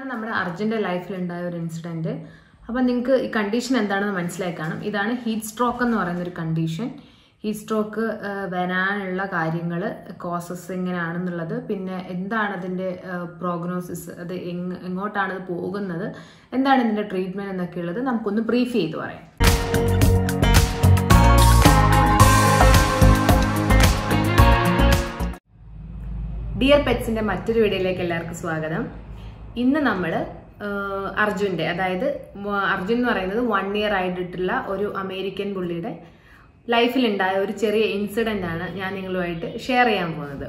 ഇതാണ് നമ്മുടെ അർജുന്റെ ലൈഫിൽ ഉണ്ടായ ഒരു ഇൻസിഡന്റ് അപ്പം നിങ്ങൾക്ക് ഈ കണ്ടീഷൻ എന്താണെന്ന് മനസ്സിലായി കാണും. ഇതാണ് ഹീറ്റ് സ്ട്രോക്ക് എന്ന് പറയുന്ന ഒരു കണ്ടീഷൻ ഹീറ്റ് സ്ട്രോക്ക് വരാനുള്ള കാര്യങ്ങൾ കോസസ് എങ്ങനെയാണെന്നുള്ളത് പിന്നെ എന്താണ് അതിന്റെ പ്രോഗ്നോസിസ് അത് എങ് എങ്ങോട്ടാണ് അത് പോകുന്നത് എന്താണ് ഇതിന്റെ ട്രീറ്റ്മെന്റ് എന്നൊക്കെ ഉള്ളത് നമുക്കൊന്ന് ബ്രീഫ് ചെയ്ത് പറയാം. ഡിയർ പെറ്റ്സിന്റെ മറ്റൊരു വീഡിയോയിലേക്ക് എല്ലാവർക്കും സ്വാഗതം. ഇന്ന് നമ്മൾ അർജുന്റെ അതായത് അർജുൻ എന്ന് പറയുന്നത് വൺ ഇയർ ആയിട്ടുള്ള ഒരു അമേരിക്കൻ പുള്ളിയുടെ ലൈഫിലുണ്ടായ ഒരു ചെറിയ ഇൻസിഡന്റ് ആണ് ഞാൻ നിങ്ങളുമായിട്ട് ഷെയർ ചെയ്യാൻ പോകുന്നത്.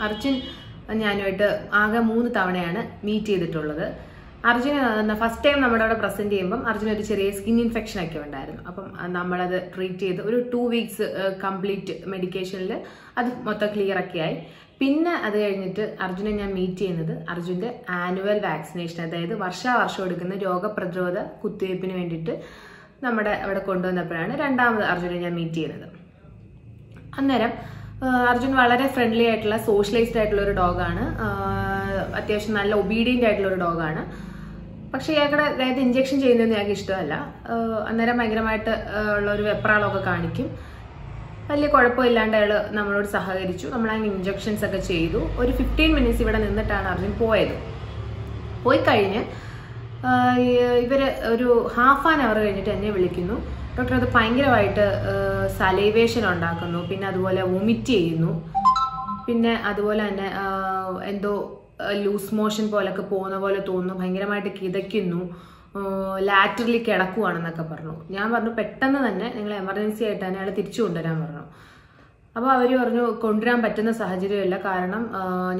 അർജുൻ ഞാനുമായിട്ട് ആകെ മൂന്ന് തവണയാണ് മീറ്റ് ചെയ്തിട്ടുള്ളത്. അർജുന് ഫസ്റ്റ് ടൈം നമ്മുടെ അവിടെ പ്രസന്റ് ചെയ്യുമ്പോൾ അർജുന ഒരു ചെറിയ സ്കിൻ ഇൻഫെക്ഷൻ ഒക്കെ ഉണ്ടായിരുന്നു. അപ്പം നമ്മളത് ട്രീറ്റ് ചെയ്ത് ഒരു ടു വീക്സ് കംപ്ലീറ്റ് മെഡിക്കേഷനിൽ അത് മൊത്തം ക്ലിയർ ഒക്കെ ആയി. പിന്നെ അത് കഴിഞ്ഞിട്ട് അർജുനെ ഞാൻ മീറ്റ് ചെയ്യുന്നത് അർജുന്റെ ആനുവൽ വാക്സിനേഷൻ അതായത് വർഷാവർഷം എടുക്കുന്ന രോഗപ്രതിരോധ കുത്തിവയ്പ്പിന് വേണ്ടിയിട്ട് നമ്മുടെ അവിടെ കൊണ്ടുവന്നപ്പോഴാണ് രണ്ടാമത് അർജുനെ ഞാൻ മീറ്റ് ചെയ്യുന്നത്. അന്നേരം അർജുൻ വളരെ ഫ്രണ്ട്ലി ആയിട്ടുള്ള സോഷ്യലൈസ്ഡ് ആയിട്ടുള്ള ഒരു ഡോഗാണ് അത്യാവശ്യം നല്ല ഒബീഡിയന്റ് ആയിട്ടുള്ള ഒരു ഡോഗാണ് പക്ഷേ ഇയാളുടെ അതായത് ഇഞ്ചെക്ഷൻ ചെയ്യുന്നതൊന്നും ഞങ്ങൾക്ക് ഇഷ്ടമല്ല. അന്നേരം ഭയങ്കരമായിട്ട് ഉള്ള ഒരു വെപ്രാളമൊക്കെ കാണിക്കും. വലിയ കുഴപ്പമില്ലാണ്ട് അയാൾ നമ്മളോട് സഹകരിച്ചു. നമ്മൾ അതിന് ഇഞ്ചെക്ഷൻസ് ഒക്കെ ചെയ്തു. ഒരു ഫിഫ്റ്റീൻ മിനിറ്റ്സ് ഇവിടെ നിന്നിട്ടാണ് അർജുൻ പോയത്. പോയി കഴിഞ്ഞ് ഇവർ ഒരു ഹാഫ് ആൻ അവർ കഴിഞ്ഞിട്ട് എന്നെ വിളിക്കുന്നു. ഡോക്ടർ അത് ഭയങ്കരമായിട്ട് സലൈവേഷൻ ഉണ്ടാക്കുന്നു. പിന്നെ അതുപോലെ വൊമിറ്റ് ചെയ്യുന്നു. പിന്നെ അതുപോലെ തന്നെ എന്തോ ലൂസ് മോഷൻ പോലൊക്കെ പോകുന്ന പോലെ തോന്നുന്നു. ഭയങ്കരമായിട്ട് കിതയ്ക്കുന്നു. ലാറ്ററലി കിടക്കുവാണെന്നൊക്കെ പറഞ്ഞു. ഞാൻ പറഞ്ഞു പെട്ടെന്ന് തന്നെ നിങ്ങൾ എമർജൻസി ആയിട്ട് തന്നെ അയാൾ തിരിച്ചു കൊണ്ടുവരാൻ പറഞ്ഞു. അപ്പോൾ അവർ പറഞ്ഞു കൊണ്ടുവരാൻ പറ്റുന്ന സാഹചര്യമല്ല. കാരണം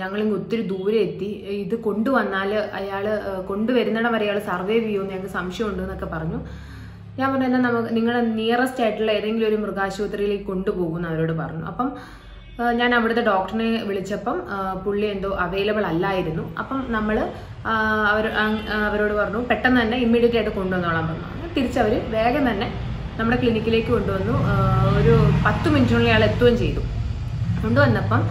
ഞങ്ങളിങ്ങ് ഒത്തിരി ദൂരെ എത്തി. ഇത് കൊണ്ടുവന്നാൽ അയാൾ കൊണ്ടുവരുന്നിടം വരെ അയാൾ സർവേ ചെയ്യുമെന്ന് ഞങ്ങൾക്ക് സംശയമുണ്ട് എന്നൊക്കെ പറഞ്ഞു. ഞാൻ പറഞ്ഞു എന്നാൽ നമുക്ക് നിങ്ങളെ നിയറസ്റ്റ് ആയിട്ടുള്ള ഏതെങ്കിലും ഒരു മൃഗാശുപത്രിയിലേക്ക് കൊണ്ടുപോകുമെന്ന് അവരോട് പറഞ്ഞു. അപ്പം ഞാൻ അവിടുത്തെ ഡോക്ടറിനെ വിളിച്ചപ്പം പുള്ളി എന്തോ അവൈലബിൾ അല്ലായിരുന്നു. അപ്പം നമ്മൾ അവർ അവരോട് പറഞ്ഞു പെട്ടെന്ന് തന്നെ ഇമ്മീഡിയറ്റ് ആയിട്ട് കൊണ്ടുവന്നോളാൻ പറഞ്ഞു. തിരിച്ചവർ വേഗം തന്നെ നമ്മുടെ ക്ലിനിക്കിലേക്ക് കൊണ്ടുവന്നു. ഒരു പത്ത് മിനിറ്റിനുള്ളിൽ അയാൾ എത്തുകയും ചെയ്തു. കൊണ്ടുവന്നപ്പം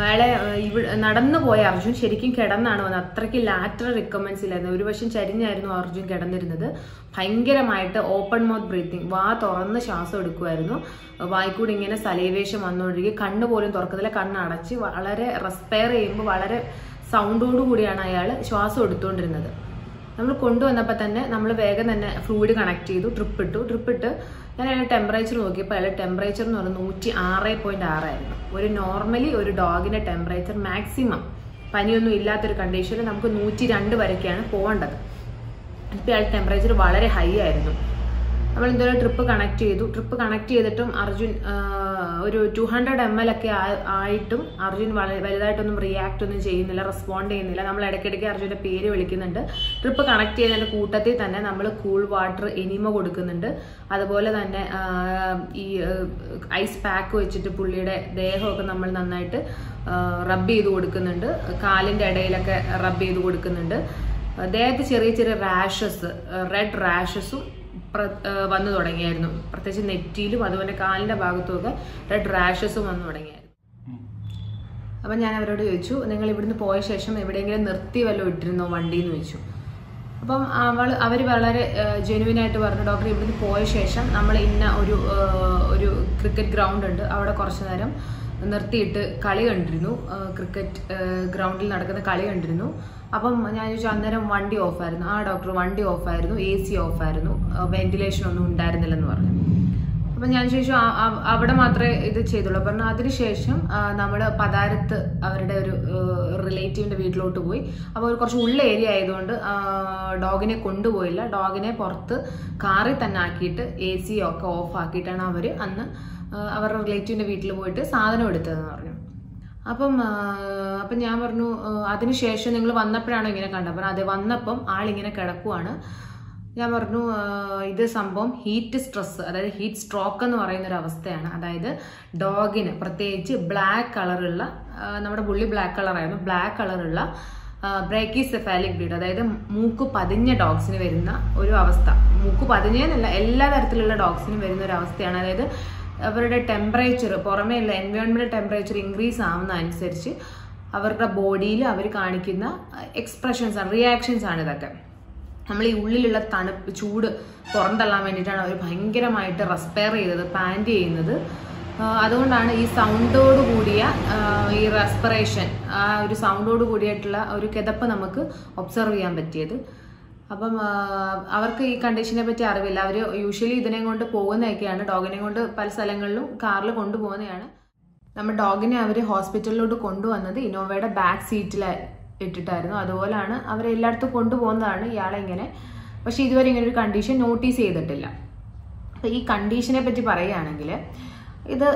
അയാളെ ഇവിടെ നടന്നു പോയ അർജുൻ ശരിക്കും കിടന്നാണ് വന്നത്. അത്രയ്ക്ക് ലാറ്ററൽ റിക്കമെൻസ് ഇല്ലായിരുന്നു. ഒരു വശം ചരിഞ്ഞായിരുന്നു അർജുൻ കിടന്നിരുന്നത്. ഭയങ്കരമായിട്ട് ഓപ്പൺ മൗത്ത് ബ്രീത്തിങ് വാ തുറന്ന് ശ്വാസം എടുക്കുമായിരുന്നു വായിക്കൂടി ഇങ്ങനെ സലൈവേഷം വന്നുകൊണ്ടിരിക്കും കണ്ണ് പോലും തുറക്കത്തില്ല കണ്ണ് അടച്ച് വളരെ റെസ്പെയർ ചെയ്യുമ്പോൾ വളരെ സൗണ്ടോടു കൂടിയാണ് അയാൾ ശ്വാസം എടുത്തുകൊണ്ടിരുന്നത്. നമ്മൾ കൊണ്ടുവന്നപ്പോൾ തന്നെ നമ്മൾ വേഗം തന്നെ ഫ്ലൂയിഡ് കണക്ട് ചെയ്തു. ട്രിപ്പ് ഇട്ടു. ട്രിപ്പ് ഇട്ട് ഞാൻ അതിന്റെ ടെമ്പറേച്ചർ നോക്കിയപ്പോൾ അയാളുടെ ടെമ്പറേച്ചർ എന്ന് പറഞ്ഞാൽ നൂറ്റി ആറ് പോയിന്റ് ആറായിരുന്നു ഒരു നോർമലി ഒരു ഡോഗിന്റെ ടെമ്പറേച്ചർ മാക്സിമം പനിയൊന്നും ഇല്ലാത്തൊരു കണ്ടീഷനിൽ നമുക്ക് നൂറ്റി രണ്ട് വരെയൊക്കെയാണ് പോകേണ്ടത്. ഇപ്പോൾ അയാൾ ടെമ്പറേച്ചർ വളരെ ഹൈ ആയിരുന്നു. നമ്മൾ എന്തായാലും ട്രിപ്പ് കണക്ട് ചെയ്തു. ട്രിപ്പ് കണക്ട് ചെയ്തിട്ടും അർജുൻ ഒരു ടു ഹൺഡ്രഡ് എം എൽ ഒക്കെ ആയിട്ടും അർജുൻ വലുതായിട്ടൊന്നും റിയാക്ട് ഒന്നും ചെയ്യുന്നില്ല റെസ്പോണ്ട് ചെയ്യുന്നില്ല. നമ്മൾ ഇടയ്ക്കിടയ്ക്ക് അർജുന്റെ പേര് വിളിക്കുന്നുണ്ട്. ട്രിപ്പ് കണക്ട് ചെയ്യുന്നതിന്റെ കൂട്ടത്തിൽ തന്നെ നമ്മൾ കൂൾ വാട്ടർ എനിമ കൊടുക്കുന്നുണ്ട്. അതുപോലെ തന്നെ ഈ ഐസ് പാക്ക് വെച്ചിട്ട് പുള്ളിയുടെ ദേഹമൊക്കെ നമ്മൾ നന്നായിട്ട് റബ്ബ് ചെയ്ത് കൊടുക്കുന്നുണ്ട്. കാലിന്റെ ഇടയിലൊക്കെ റബ്ബ് ചെയ്ത് കൊടുക്കുന്നുണ്ട്. ദേഹത്ത് ചെറിയ ചെറിയ റാഷസ് റെഡ് റാഷസും വന്നു തുടങ്ങിയായിരുന്നു. പ്രത്യേകിച്ച് നെറ്റിയിലും അതുപോലെ കാലിന്റെ ഭാഗത്തും ഒക്കെ റെഡ് റാഷസും വന്നു തുടങ്ങിയായിരുന്നു. അപ്പം ഞാൻ അവരോട് ചോദിച്ചു നിങ്ങൾ ഇവിടുന്ന് പോയ ശേഷം എവിടെയെങ്കിലും നിർത്തി വല്ലതും ഇട്ടിരുന്നോ വണ്ടി എന്ന് ചോദിച്ചു. അപ്പം അവൾ അവർ വളരെ ജെനുവിൻ ആയിട്ട് പറഞ്ഞു ഡോക്ടർ ഇവിടുന്ന് പോയ ശേഷം നമ്മൾ ഇന്ന ഒരു ഒരു ക്രിക്കറ്റ് ഗ്രൗണ്ട് ഉണ്ട്. അവിടെ കുറച്ച് നേരം നിർത്തിയിട്ട് കളി കണ്ടിരുന്നു. ക്രിക്കറ്റ് ഗ്രൗണ്ടിൽ നടക്കുന്ന കളി കണ്ടിരുന്നു. അപ്പം ഞാൻ ചോദിച്ചു അന്നേരം വണ്ടി ഓഫായിരുന്നു ആ ഡോക്ടർ വണ്ടി ഓഫായിരുന്നു എ സി ഓഫായിരുന്നു വെന്റിലേഷൻ ഒന്നും ഉണ്ടായിരുന്നില്ലെന്ന് പറഞ്ഞു. അപ്പം ഞാൻ ചോദിച്ചു അവിടെ മാത്രമേ ഇത് ചെയ്തുള്ളൂ. പറഞ്ഞു അതിനുശേഷം നമ്മൾ പതാരത്ത് അവരുടെ ഒരു റിലേറ്റീവിന്റെ വീട്ടിലോട്ട് പോയി. അപ്പോൾ കുറച്ച് ഉള്ള ഏരിയ ആയതുകൊണ്ട് ഡോഗിനെ കൊണ്ടുപോയില്ല. ഡോഗിനെ പുറത്ത് കാറിൽ തന്നെ ആക്കിയിട്ട് എ സി ഒക്കെ ഓഫ് ആക്കിയിട്ടാണ് അവർ അന്ന് അവരുടെ റിലേറ്റീവിന്റെ വീട്ടിൽ പോയിട്ട് സാധനം എടുത്തതെന്ന് പറഞ്ഞു. അപ്പം അപ്പം ഞാൻ പറഞ്ഞു അതിനുശേഷം നിങ്ങൾ വന്നപ്പോഴാണോ ഇങ്ങനെ കണ്ടത്? പറഞ്ഞു അതെ വന്നപ്പം ആളിങ്ങനെ കിടക്കുവാണ്. ഞാൻ പറഞ്ഞു ഇത് സംഭവം ഹീറ്റ് സ്ട്രെസ് അതായത് ഹീറ്റ് സ്ട്രോക്ക് എന്ന് പറയുന്ന ഒരു അവസ്ഥയാണ്. അതായത് ഡോഗിന് പ്രത്യേകിച്ച് ബ്ലാക്ക് കളറുള്ള നമ്മുടെ പുള്ളി ബ്ലാക്ക് കളറായിരുന്നു. ബ്ലാക്ക് കളറുള്ള ബ്രേക്കിസെഫാലിക് ബ്രീഡ് അതായത് മൂക്ക് പതിഞ്ഞ ഡോഗ്സിന് വരുന്ന ഒരു അവസ്ഥ. മൂക്ക് പതിഞ്ഞെന്നല്ല എല്ലാ തരത്തിലുള്ള ഡോഗ്സിനും വരുന്ന ഒരു അവസ്ഥയാണ്. അതായത് അവരുടെ ടെമ്പറേച്ചർ പുറമേയുള്ള എൻവയോൺമെന്റ് ടെമ്പറേച്ചർ ഇൻക്രീസ് ആവുന്ന അനുസരിച്ച് അവരുടെ ബോഡിയിൽ അവർ കാണിക്കുന്ന എക്സ്പ്രഷൻസ് ആണ് റിയാക്ഷൻസ് ആണ് ഇതൊക്കെ. നമ്മൾ ഈ ഉള്ളിലുള്ള തണുപ്പ് ചൂട് പുറന്തള്ളാൻ വേണ്ടിയിട്ടാണ് അവർ ഭയങ്കരമായിട്ട് റെസ്പെയർ ചെയ്തത് പാന്റ് ചെയ്യുന്നത്. അതുകൊണ്ടാണ് ഈ സൗണ്ടോട് കൂടിയ ഈ റെസ്പിറേഷൻ ആ ഒരു സൗണ്ടോട് കൂടിയിട്ടുള്ള ഒരു കിതപ്പ് നമുക്ക് ഒബ്സർവ് ചെയ്യാൻ പറ്റിയത്. അപ്പം അവർക്ക് ഈ കണ്ടീഷനെ പറ്റി അറിവില്ല. അവർ യൂഷ്വലി ഇതിനെ കൊണ്ട് പോകുന്നതൊക്കെയാണ്. ഡോഗിനെ കൊണ്ട് പല സ്ഥലങ്ങളിലും കാറിൽ കൊണ്ടുപോകുന്നതാണ്. നമ്മൾ ഡോഗിനെ അവർ ഹോസ്പിറ്റലിലോട്ട് കൊണ്ടുവന്നത് ഇന്നോവയുടെ ബാക്ക് സീറ്റിൽ ഇട്ടിട്ടായിരുന്നു. അതുപോലാണ് അവർ എല്ലായിടത്തും കൊണ്ടുപോകുന്നതാണ് ഇയാളെ ഇങ്ങനെ. പക്ഷെ ഇതുവരെ ഇങ്ങനെ ഒരു കണ്ടീഷൻ നോട്ടീസ് ചെയ്തിട്ടില്ല. അപ്പം ഈ കണ്ടീഷനെ പറ്റി പറയുകയാണെങ്കിൽ ഇത്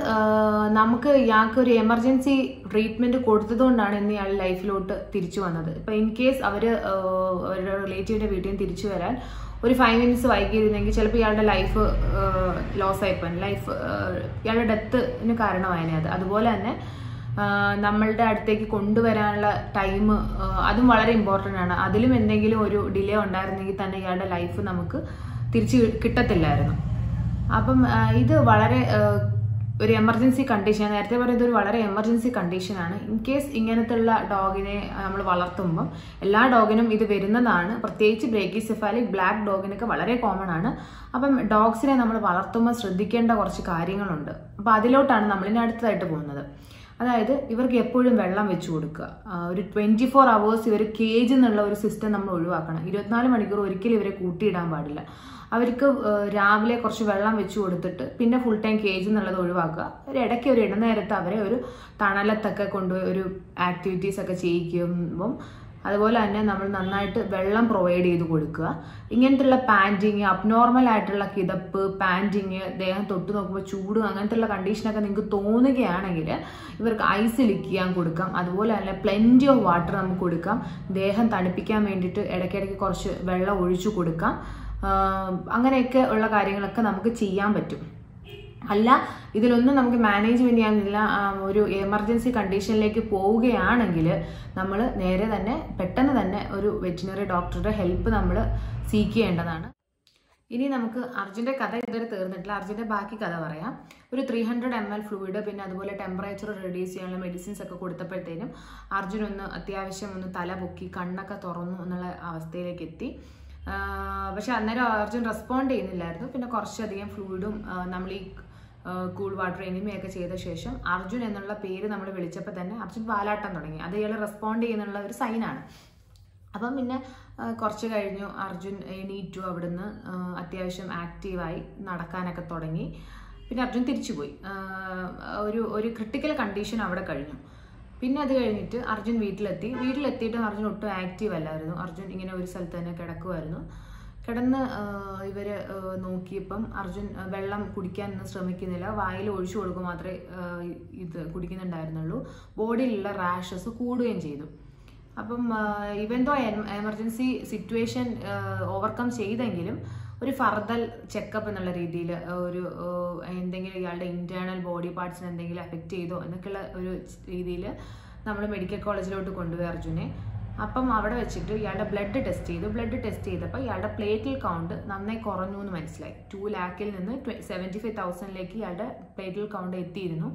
നമുക്ക് ഇയാൾക്ക് ഒരു എമർജൻസി ട്രീറ്റ്മെന്റ് കൊടുത്തതുകൊണ്ടാണ് ഇന്ന് ഇയാൾ ലൈഫിലോട്ട് തിരിച്ചു വന്നത്. ഇപ്പൊ ഇൻ കേസ് അവർ അവരുടെ റിലേറ്റീവിന്റെ വീട്ടിൽ നിന്ന് തിരിച്ചു വരാൻ ഒരു ഫൈവ് മിനിറ്റ്സ് വൈകിയിരുന്നെങ്കിൽ ചിലപ്പോൾ ഇയാളുടെ ലൈഫ് ലോസ് ആയിപ്പോയി ലൈഫ് ഇയാളുടെ ഡെത്തിന് കാരണമായനെ അത്. അതുപോലെ തന്നെ നമ്മളുടെ അടുത്തേക്ക് കൊണ്ടുവരാനുള്ള ടൈം അതും വളരെ ഇമ്പോർട്ടന്റ് ആണ്. അതിലും എന്തെങ്കിലും ഒരു ഡിലേ ഉണ്ടായിരുന്നെങ്കിൽ തന്നെ ഇയാളുടെ ലൈഫ് നമുക്ക് തിരിച്ച് കിട്ടത്തില്ലായിരുന്നു. അപ്പം ഇത് വളരെ ഒരു എമർജൻസി കണ്ടീഷൻ നേരത്തെ പറയുന്നത് ഒരു വളരെ എമർജൻസി കണ്ടീഷനാണ് ഇൻ കേസ് ഇങ്ങനത്തുള്ള ഡോഗിനെ നമ്മൾ വളർത്തുമ്പം എല്ലാ ഡോഗിനും ഇത് വരുന്നതാണ്. പ്രത്യേകിച്ച് ബ്രേക്കിസെഫാലിക് ബ്ലാക്ക് ഡോഗിനൊക്കെ വളരെ കോമൺ ആണ്. അപ്പം ഡോഗ്സിനെ നമ്മൾ വളർത്തുമ്പോൾ ശ്രദ്ധിക്കേണ്ട കുറച്ച് കാര്യങ്ങളുണ്ട്. അപ്പം അതിലോട്ടാണ് നമ്മളിനി അടുത്തതായിട്ട് പോകുന്നത്. അതായത് ഇവർക്ക് എപ്പോഴും വെള്ളം വെച്ച് കൊടുക്കുക. ഒരു ട്വന്റി ഫോർ അവേഴ്സ് ഇവർ കേജ് എന്നുള്ള ഒരു സിസ്റ്റം നമ്മൾ ഒഴിവാക്കണം. ഇരുപത്തിനാല് മണിക്കൂർ ഒരിക്കലും ഇവരെ കൂട്ടിയിടാൻ പാടില്ല. അവർക്ക് രാവിലെ കുറച്ച് വെള്ളം വെച്ച് കൊടുത്തിട്ട് പിന്നെ ഫുൾ ടൈം കേജ് എന്നുള്ളത് ഒഴിവാക്കുക. ഒരു ഇടയ്ക്ക് ഒരു ഇടനേരത്ത് അവരെ ഒരു തണലത്തൊക്കെ കൊണ്ടുപോയി ഒരു ആക്ടിവിറ്റീസ് ഒക്കെ ചെയ്യിക്കുമ്പം അതുപോലെ തന്നെ നമ്മൾ നന്നായിട്ട് വെള്ളം പ്രൊവൈഡ് ചെയ്ത് കൊടുക്കുക. ഇങ്ങനത്തുള്ള പാന്റിങ് അബ്നോർമൽ ആയിട്ടുള്ള കിതപ്പ് പാന്റിങ് ദേഹം തൊട്ട് നോക്കുമ്പോൾ ചൂട് അങ്ങനത്തുള്ള കണ്ടീഷനൊക്കെ നിങ്ങൾക്ക് തോന്നുകയാണെങ്കിൽ ഇവർക്ക് ഐസ് ലിക്ക് ചെയ്യാൻ കൊടുക്കാം. അതുപോലെ തന്നെ പ്ലെന്റി ഓഫ് വാട്ടർ നമുക്ക് കൊടുക്കാം. ദേഹം തണുപ്പിക്കാൻ വേണ്ടിയിട്ട് ഇടയ്ക്കിടയ്ക്ക് കുറച്ച് വെള്ളം ഒഴിച്ചു കൊടുക്കാം. അങ്ങനെയൊക്കെ ഉള്ള കാര്യങ്ങളൊക്കെ നമുക്ക് ചെയ്യാൻ പറ്റും. അല്ല ഇതിലൊന്നും നമുക്ക് മാനേജ്മെന്റ് ചെയ്യാനില്ല ഒരു എമർജൻസി കണ്ടീഷനിലേക്ക് പോവുകയാണെങ്കിൽ നമ്മൾ നേരെ തന്നെ പെട്ടെന്ന് തന്നെ ഒരു വെറ്റിനറി ഡോക്ടറുടെ ഹെൽപ്പ് നമ്മൾ സീക്ക് ചെയ്യേണ്ടതാണ്. ഇനി നമുക്ക് അർജുന്റെ കഥ ഇതുവരെ തീർന്നിട്ടില്ല. അർജുന്റെ ബാക്കി കഥ പറയാം. ഒരു three hundred M L fluid പിന്നെ അതുപോലെ ടെമ്പറേച്ചർ റെഡ്യൂസ് ചെയ്യാനുള്ള മെഡിസിൻസ് ഒക്കെ കൊടുത്തപ്പോഴത്തേനും അർജുൻ ഒന്ന് അത്യാവശ്യം ഒന്ന് തല പൊക്കി കണ്ണൊക്കെ തുറന്നു എന്നുള്ള അവസ്ഥയിലേക്ക് എത്തി. പക്ഷെ അന്നേരം അർജുൻ റെസ്പോണ്ട് ചെയ്യുന്നില്ലായിരുന്നു. പിന്നെ കുറച്ചധികം ഫ്ലൂയിഡും നമ്മൾ ഈ കൂൾ വാട്ടർ എനിമയൊക്കെ ചെയ്ത ശേഷം അർജുൻ എന്നുള്ള പേര് നമ്മൾ വിളിച്ചപ്പോൾ തന്നെ അർജുൻ വാലാട്ടം തുടങ്ങി. അത് ഇയാൾ റെസ്പോണ്ട് ചെയ്യുന്നുള്ള ഒരു സൈനാണ് അപ്പം പിന്നെ കുറച്ച് കഴിഞ്ഞു അർജുൻ എണീറ്റു. അവിടുന്ന് അത്യാവശ്യം ആക്റ്റീവായി നടക്കാനൊക്കെ തുടങ്ങി. പിന്നെ അർജുൻ തിരിച്ചുപോയി. ഒരു ഒരു ക്രിട്ടിക്കൽ കണ്ടീഷൻ അവിടെ കഴിഞ്ഞു. പിന്നെ അത് കഴിഞ്ഞിട്ട് അർജുൻ വീട്ടിലെത്തി. വീട്ടിലെത്തിയിട്ടും അർജുൻ ഒട്ടും ആക്റ്റീവ് അല്ലായിരുന്നു. അർജുൻ ഇങ്ങനെ ഒരു സ്ഥലത്ത് തന്നെ കിടക്കുമായിരുന്നു കിടന്ന് ഇവർ നോക്കിയപ്പം അർജുൻ വെള്ളം കുടിക്കാനൊന്നും ശ്രമിക്കുന്നില്ല. വായിൽ ഒഴിച്ചു കൊടുക്കുക മാത്രമേ ഇത് കുടിക്കുന്നുണ്ടായിരുന്നുള്ളൂ. ബോഡിയിലുള്ള റാഷസ് കൂടുകയും ചെയ്തു. അപ്പം ഇവൻ ദോ എമർജൻസി സിറ്റുവേഷൻ ഓവർകം ചെയ്തെങ്കിലും ഒരു ഫർദർ ചെക്കപ്പ് എന്നുള്ള രീതിയിൽ ഒരു എന്തെങ്കിലും ഇയാളുടെ ഇന്റേണൽ ബോഡി പാർട്സിന് എന്തെങ്കിലും എഫക്റ്റ് ചെയ്തോ എന്നൊക്കെയുള്ള ഒരു രീതിയിൽ നമ്മൾ മെഡിക്കൽ കോളേജിലോട്ട് കൊണ്ടുപോയി അർജുനെ. അപ്പം അവിടെ വെച്ചിട്ട് ഇയാളുടെ ബ്ലഡ് ടെസ്റ്റ് ചെയ്തു. ബ്ലഡ് ടെസ്റ്റ് ചെയ്തപ്പോൾ ഇയാളുടെ പ്ലേറ്റിൽ കൗണ്ട് നന്നായി കുറഞ്ഞു എന്ന് മനസ്സിലായി ടു ലാക്കിൽ നിന്ന് സെവന്റി ഫൈവ് തൗസൻഡിലേക്ക് ഇയാളുടെ പ്ലേറ്റിൽ കൗണ്ട് എത്തിയിരുന്നു.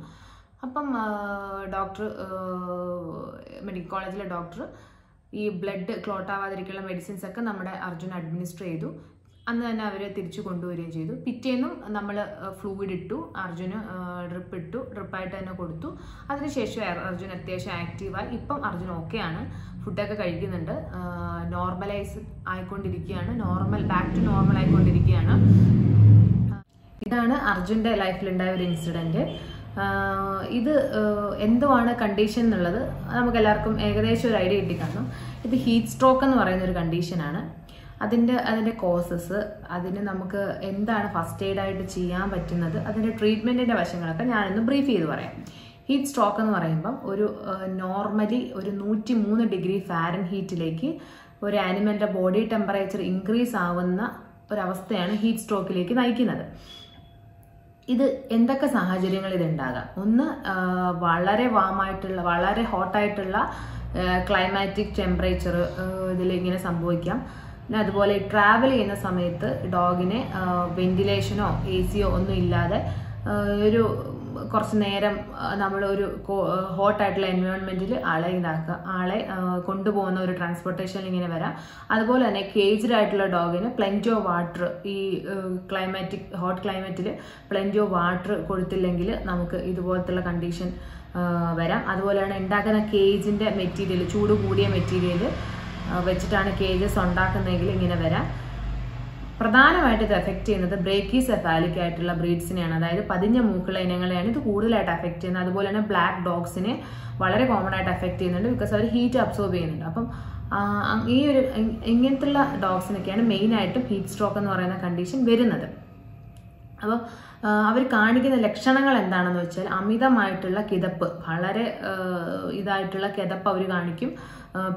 അപ്പം ഡോക്ടർ മെഡിക്കൽ കോളേജിലെ ഡോക്ടർ ഈ ബ്ലഡ് ക്ലോട്ട് ആവാതിരിക്കാനുള്ള മെഡിസിൻസ് ഒക്കെ നമ്മുടെ അർജുൻ അഡ്മിനിസ്റ്റർ ചെയ്തു. അന്ന് തന്നെ അവരെ തിരിച്ചു കൊണ്ടുവരികയും ചെയ്തു. പിറ്റേന്നും നമ്മൾ ഫ്ലൂയിഡ് ഇട്ടു. അർജുന് ഡ്രിപ്പ് ഇട്ടു. ഡ്രിപ്പായിട്ട് തന്നെ കൊടുത്തു. അതിനുശേഷം അർ- അർജുൻ അത്യാവശ്യം ആക്റ്റീവായി ഇപ്പം അർജുൻ ഓക്കെയാണ് ഫുഡൊക്കെ കഴിക്കുന്നുണ്ട്. നോർമലൈസ് ആയിക്കൊണ്ടിരിക്കുകയാണ്. നോർമൽ ബാക്ക് ടു നോർമൽ ആയിക്കൊണ്ടിരിക്കുകയാണ്. ഇതാണ് അർജുന്റെ ലൈഫിലുണ്ടായ ഒരു ഇൻസിഡന്റ് ഇത് എന്തുവാണ് കണ്ടീഷൻ എന്നുള്ളത് നമുക്ക് എല്ലാവർക്കും ഏകദേശം ഒരു ഐഡിയ കിട്ടി കാണും ഇത് ഹീറ്റ് സ്ട്രോക്ക് എന്ന് പറയുന്ന ഒരു കണ്ടീഷനാണ് അതിന്റെ അതിന്റെ കോസസ് അതിന് നമുക്ക് എന്താണ് ഫസ്റ്റ് എയ്ഡ് ആയിട്ട് ചെയ്യാൻ പറ്റുന്നത് അതിന്റെ ട്രീറ്റ്മെന്റിന്റെ വശങ്ങളൊക്കെ ഞാനൊന്ന് ബ്രീഫ് ചെയ്ത് പറയാം. ഹീറ്റ് സ്ട്രോക്ക് എന്ന് പറയുമ്പം ഒരു നോർമലി ഒരു നൂറ്റി മൂന്ന് ഡിഗ്രി ഫാരൻ ഹീറ്റിലേക്ക് ഒരു ആനിമലിന്റെ ബോഡി ടെമ്പറേച്ചർ ഇൻക്രീസ് ആവുന്ന ഒരവസ്ഥയാണ് ഹീറ്റ് സ്ട്രോക്കിലേക്ക് നയിക്കുന്നത്. ഇത് എന്തൊക്കെ സാഹചര്യങ്ങൾ ഇത് ഉണ്ടാകാം ഒന്ന് വളരെ വാമായിട്ടുള്ള വളരെ ഹോട്ടായിട്ടുള്ള ക്ലൈമാറ്റിക് ടെമ്പറേച്ചർ ഇതിൽ ഇങ്ങനെ സംഭവിക്കാം. പിന്നെ അതുപോലെ ട്രാവൽ ചെയ്യുന്ന സമയത്ത് ഡോഗിനെ വെന്റിലേഷനോ എ സിയോ ഒന്നും ഇല്ലാതെ ഒരു കുറച്ച് നേരം നമ്മൾ ഒരു ഹോട്ട് ആയിട്ടുള്ള എൻവയോൺമെന്റിൽ ആളെ ഇതാക്കുക. ആളെ കൊണ്ടുപോകുന്ന ഒരു ട്രാൻസ്പോർട്ടേഷൻ ഇങ്ങനെ വരാം. അതുപോലെ തന്നെ കേജ്ഡ് ആയിട്ടുള്ള ഡോഗിന് പ്ലെന്റി വാട്ടർ ഈ ക്ലൈമാറ്റിക് ഹോട്ട് ക്ലൈമറ്റിൽ പ്ലെന്റി വാട്ടർ കൊടുത്തില്ലെങ്കിൽ നമുക്ക് ഇതുപോലത്തുള്ള കണ്ടീഷൻ വരാം. അതുപോലെയാണ് ഉണ്ടാക്കുന്ന കേജിന്റെ മെറ്റീരിയൽ ചൂട് കൂടിയ മെറ്റീരിയൽ വെച്ചിട്ടാണ് കേജസ് ഉണ്ടാക്കുന്നതെങ്കിൽ ഇങ്ങനെ വരാം. പ്രധാനമായിട്ട് ഇത് എഫക്ട് ചെയ്യുന്നത് ബ്രേക്കി സെഫാലിക് ആയിട്ടുള്ള ബ്രീഡ്സിനെയാണ് അതായത് പതിഞ്ഞ മൂക്കുള്ള ഇനങ്ങളെയാണ് ഇത് കൂടുതലായിട്ട് എഫക്ട് ചെയ്യുന്നത്. അതുപോലെ തന്നെ ബ്ലാക്ക് ഡോഗ്സിനെ വളരെ കോമൺ ആയിട്ട് എഫക്ട് ചെയ്യുന്നുണ്ട് ബിക്കോസ് അവർ ഹീറ്റ് അബ്സോർബ് ചെയ്യുന്നുണ്ട്. അപ്പം ഈ ഒരു ഇങ്ങനത്തെ ഇങ്ങനത്തുള്ള ഡോഗ്സിനൊക്കെയാണ് മെയിൻ ആയിട്ടും ഹീറ്റ് സ്ട്രോക്ക് എന്ന് പറയുന്ന കണ്ടീഷൻ വരുന്നത്. അപ്പോൾ അവർ കാണിക്കുന്ന ലക്ഷണങ്ങൾ എന്താണെന്ന് വെച്ചാൽ അമിതമായിട്ടുള്ള കിതപ്പ് വളരെ ഇതായിട്ടുള്ള കിതപ്പ് അവർ കാണിക്കും.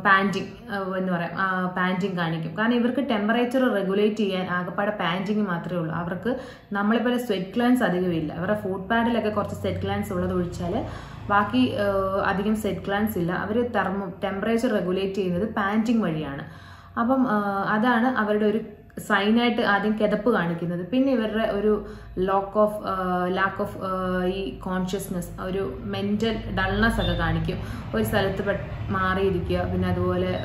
പാന്റിങ് എന്ന് പറയാം. പാന്റിങ് കാണിക്കും. കാരണം ഇവർക്ക് ടെമ്പറേച്ചർ റെഗുലേറ്റ് ചെയ്യാൻ ആകെപ്പാടെ പാന്റിങ് മാത്രമേ ഉള്ളൂ. അവർക്ക് നമ്മളെപ്പോലെ സ്വെറ്റ് ഗ്ലാൻസ് അധികമില്ല അവരുടെ ഫുഡ് പാഡിലൊക്കെ കുറച്ച് സെറ്റ് ഗ്ലാൻസ് ഉള്ളത് ഒഴിച്ചാൽ ബാക്കി അധികം സെറ്റ് ഗ്ലാൻസ് ഇല്ല. അവർ തെർമോ ടെമ്പറേച്ചർ റെഗുലേറ്റ് ചെയ്യുന്നത് പാന്റിങ് വഴിയാണ്. അപ്പം അതാണ് അവരുടെ ഒരു സൈനായിട്ട് ആദ്യം കിതപ്പ് കാണിക്കുന്നത്. പിന്നെ ഇവരുടെ ഒരു ലോക്ക് ഓഫ് ലാക്ക് ഓഫ് ഈ കോൺഷ്യസ്നെസ് ഒരു മെന്റൽ ഡൾനെസ് ഒക്കെ കാണിക്കും. ഒരു സ്ഥലത്ത് മാറിയിരിക്കുക. പിന്നെ അതുപോലെ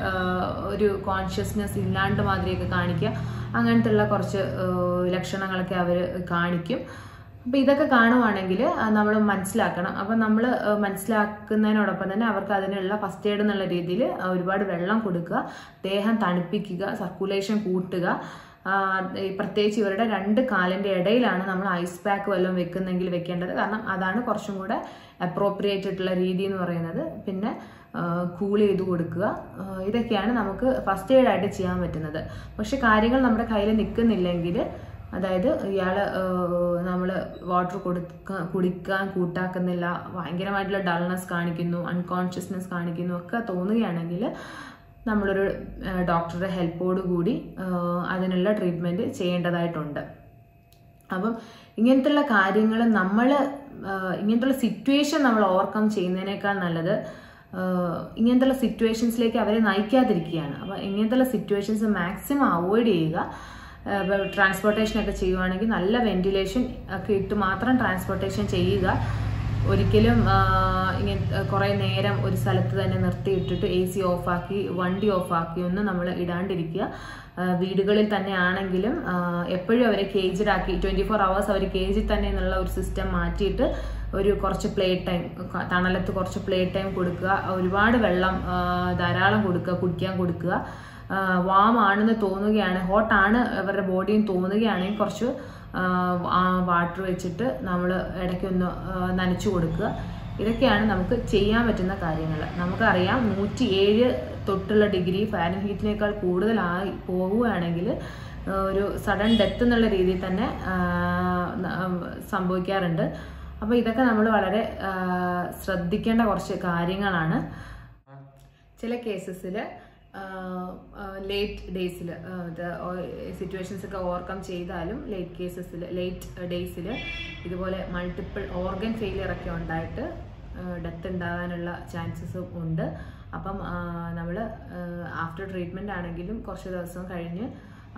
ഒരു കോൺഷ്യസ്നെസ് ഇല്ലാണ്ട് മാതിരിയൊക്കെ കാണിക്കുക. അങ്ങനത്തെ ഉള്ള കുറച്ച് ലക്ഷണങ്ങളൊക്കെ അവർ കാണിക്കും. അപ്പൊ ഇതൊക്കെ കാണുവാണെങ്കിൽ നമ്മൾ മനസ്സിലാക്കണം. അപ്പൊ നമ്മൾ മനസ്സിലാക്കുന്നതിനോടൊപ്പം തന്നെ അവർക്ക് അതിനുള്ള ഫസ്റ്റ് എയ്ഡ് എന്നുള്ള രീതിയിൽ ഒരുപാട് വെള്ളം കൊടുക്കുക ദേഹം തണുപ്പിക്കുക സർക്കുലേഷൻ കൂട്ടുക. പ്രത്യേകിച്ച് ഇവരുടെ രണ്ട് കാലിന്റെ ഇടയിലാണ് നമ്മൾ ഐസ് പാക്ക് വല്ലതും വെക്കുന്നെങ്കിൽ വെക്കേണ്ടത്. കാരണം അതാണ് കുറച്ചും കൂടെ അപ്രോപ്രിയേറ്റ് ആയിട്ടുള്ള രീതി എന്ന് പറയുന്നത്. പിന്നെ കൂൾ ചെയ്ത് കൊടുക്കുക. ഇതൊക്കെയാണ് നമുക്ക് ഫസ്റ്റ് എയ്ഡായിട്ട് ചെയ്യാൻ പറ്റുന്നത്. പക്ഷെ കാര്യങ്ങൾ നമ്മുടെ കയ്യിൽ നിൽക്കുന്നില്ലെങ്കിൽ അതായത് ഇയാൾ നമ്മൾ വാട്ടർ കൊടുക്ക കുടിക്കാൻ കൂട്ടാക്കുന്നില്ല ഭയങ്കരമായിട്ടുള്ള ഡൾനെസ് കാണിക്കുന്നു അൺകോൺഷ്യസ്നെസ് കാണിക്കുന്നു ഒക്കെ തോന്നുകയാണെങ്കിൽ നമ്മളൊരു ഡോക്ടറുടെ ഹെൽപ്പോട് കൂടി അതിനുള്ള ട്രീറ്റ്മെന്റ് ചെയ്യേണ്ടതായിട്ടുണ്ട്. അപ്പം ഇങ്ങനത്തുള്ള കാര്യങ്ങൾ നമ്മൾ ഇങ്ങനത്തുള്ള സിറ്റുവേഷൻ നമ്മൾ ഓവർകം ചെയ്യുന്നതിനേക്കാൾ നല്ലത് ഇങ്ങനത്തുള്ള സിറ്റുവേഷൻസിലേക്ക് അവരെ നയിക്കാതിരിക്കുകയാണ്. അപ്പം ഇങ്ങനത്തുള്ള സിറ്റുവേഷൻസ് മാക്സിമം അവോയ്ഡ് ചെയ്യുക. ട്രാൻസ്പോർട്ടേഷൻ ഒക്കെ ചെയ്യുവാണെങ്കിൽ നല്ല വെന്റിലേഷൻ ഒക്കെ ഇട്ട് മാത്രം ട്രാൻസ്പോർട്ടേഷൻ ചെയ്യുക. ഒരിക്കലും ഇങ്ങനെ കുറേ നേരം ഒരു സ്ഥലത്ത് തന്നെ നിർത്തിയിട്ടിട്ട് എ സി ഓഫാക്കി വണ്ടി ഓഫാക്കി ഒന്നും നമ്മൾ ഇടാണ്ടിരിക്കുക. വീടുകളിൽ തന്നെ ആണെങ്കിലും എപ്പോഴും അവരെ കേജിഡ് ആക്കി ട്വന്റി ഫോർ അവേഴ്സ് അവർ കേജിൽ തന്നെ എന്നുള്ള ഒരു സിസ്റ്റം മാറ്റിയിട്ട് ഒരു കുറച്ച് പ്ലേ ടൈം തണലത്ത് കുറച്ച് പ്ലേ ടൈം കൊടുക്കുക. ഒരുപാട് വെള്ളം ധാരാളം കൊടുക്കുക കുടിക്കാൻ കൊടുക്കുക. വാം ആണെന്ന് തോന്നുകയാണ് ഹോട്ട് ആണ് അവരുടെ ബോഡിയും തോന്നുകയാണെങ്കിൽ കുറച്ച് വാട്ടർ വെച്ചിട്ട് നമ്മൾ ഇടയ്ക്കൊന്ന് നനച്ചു കൊടുക്കുക. ഇതൊക്കെയാണ് നമുക്ക് ചെയ്യാൻ പറ്റുന്ന കാര്യങ്ങൾ. നമുക്കറിയാം നൂറ്റി ഏഴ് തൊട്ടുള്ള ഡിഗ്രി ഫാരൻഹീറ്റിനേക്കാൾ കൂടുതലായി പോവുകയാണെങ്കിൽ ഒരു സഡൻ ഡെത്ത് എന്നുള്ള രീതിയിൽ തന്നെ സംഭവിക്കാറുണ്ട്. അപ്പോൾ ഇതൊക്കെ നമ്മൾ വളരെ ശ്രദ്ധിക്കേണ്ട കുറച്ച് കാര്യങ്ങളാണ്. ചില കേസസിൽ ലേറ്റ് ഡേയ്സിൽ സിറ്റുവേഷൻസ് ഒക്കെ ഓവർകം ചെയ്താലും ലേറ്റ് കേസസിൽ ലേറ്റ് ഡേയ്സിൽ ഇതുപോലെ മൾട്ടിപ്പിൾ ഓർഗൻ ഫെയിലിയർ ഒക്കെ ഉണ്ടായിട്ട് ഡെത്ത് ഉണ്ടാകാനുള്ള ചാൻസസും ഉണ്ട്. അപ്പം നമ്മൾ ആഫ്റ്റർ ട്രീറ്റ്മെന്റ് ആണെങ്കിലും കുറച്ച് ദിവസം കഴിഞ്ഞ്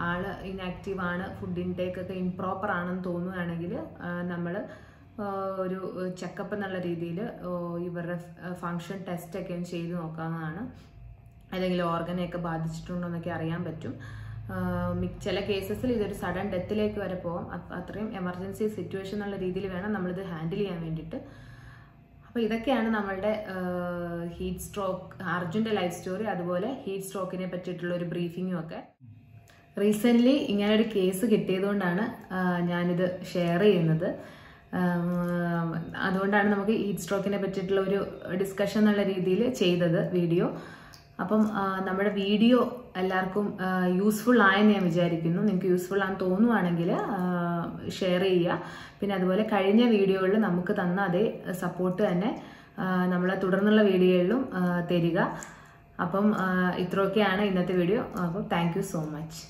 ആൾ ഇനാക്റ്റീവ് ആണ് ഫുഡ് ഇൻടേക്ക് ഒക്കെ ഇംപ്രോപ്പർ ആണെന്ന് തോന്നുകയാണെങ്കിൽ നമ്മൾ ഒരു ചെക്കപ്പ് എന്നുള്ള രീതിയിൽ ഇവരുടെ ഫങ്ഷൻ ടെസ്റ്റ് ഒക്കെ ഒന്ന് ചെയ്ത് നോക്കാവുന്നതാണ്. ഏതെങ്കിലും ഓർഗനെയൊക്കെ ബാധിച്ചിട്ടുണ്ടോ എന്നൊക്കെ അറിയാൻ പറ്റും. ചില കേസസിൽ ഇതൊരു സഡൻ ഡെത്തിലേക്ക് വരെ പോകാം അത്രയും എമർജൻസി സിറ്റുവേഷൻ എന്നുള്ള രീതിയിൽ വേണം നമ്മളിത് ഹാൻഡിൽ ചെയ്യാൻ വേണ്ടിയിട്ട്. അപ്പോൾ ഇതൊക്കെയാണ് നമ്മളുടെ ഹീറ്റ് സ്ട്രോക്ക് അർജുന്റെ ലൈഫ് സ്റ്റോറി അതുപോലെ ഹീറ്റ് സ്ട്രോക്കിനെ പറ്റിയിട്ടുള്ള ഒരു ബ്രീഫിങ്ങും ഒക്കെ. റീസെന്റ്ലി ഇങ്ങനെ ഒരു കേസ് കിട്ടിയതുകൊണ്ടാണ് ഞാനിത് ഷെയർ ചെയ്യുന്നത്. അതുകൊണ്ടാണ് നമുക്ക് ഹീറ്റ് സ്ട്രോക്കിനെ പറ്റിയിട്ടുള്ള ഒരു ഡിസ്കഷൻ എന്നുള്ള രീതിയിൽ ചെയ്തത് വീഡിയോ. അപ്പം നമ്മുടെ വീഡിയോ എല്ലാവർക്കും യൂസ്ഫുൾ ആയെന്ന് ഞാൻ വിചാരിക്കുന്നു. നിങ്ങൾക്ക് യൂസ്ഫുൾ ആണെന്ന് തോന്നുവാണെങ്കിൽ ഷെയർ ചെയ്യുക. പിന്നെ അതുപോലെ കഴിഞ്ഞ വീഡിയോകളിൽ നമുക്ക് തന്ന അതേ സപ്പോർട്ട് തന്നെ നമ്മളെ തുടർന്നുള്ള വീഡിയോകളിലും തരിക. അപ്പം ഇത്രയൊക്കെയാണ് ഇന്നത്തെ വീഡിയോ. അപ്പം താങ്ക് സോ മച്ച്